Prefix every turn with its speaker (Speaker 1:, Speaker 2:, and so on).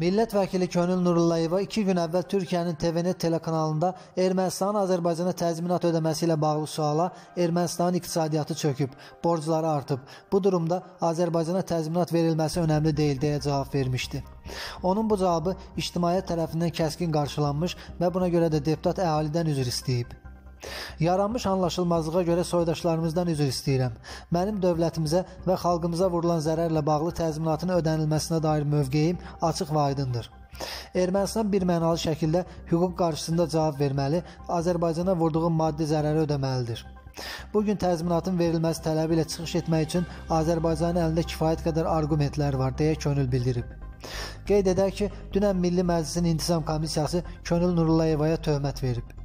Speaker 1: Millət vəkili Könül Nurullayeva 2 gün əvvəl Türkiyənin TVNet telekanalında Ermənistanın Azərbaycana təzminat ödəməsi ilə bağlı suala Ermənistanın iqtisadiyyatı çöküb, borcları artıb. Bu durumda Azərbaycana təzminat verilməsi önəmli deyil deyə cavab vermişdi. Onun bu cavabı ictimaiyyət tərəfindən kəskin qarşılanmış və buna görə də deputat əhalidən üzr istəyib. Yaranmış anlaşılmazlığa görə soydaşlarımızdan üzr istəyirəm. Mənim dövlətimizə və xalqımıza vurulan zərərlə bağlı təzminatın ödənilməsinə dair mövqeyim açıq və aydındır. Ermənistan bir mənalı şəkildə hüquq qarşısında cavab verməli, Azərbaycana vurduğu maddi zərəri ödəməlidir. Bu gün təzminatın verilməsi tələbi ilə çıxış etmək üçün Azərbaycanın əlində kifayət qədər arqumentlər var deyə könül bildirib. Qeyd edək ki, dünən Milli Məclisin İntizam Komissiyası Könül Nurullayevaya töhmət verib.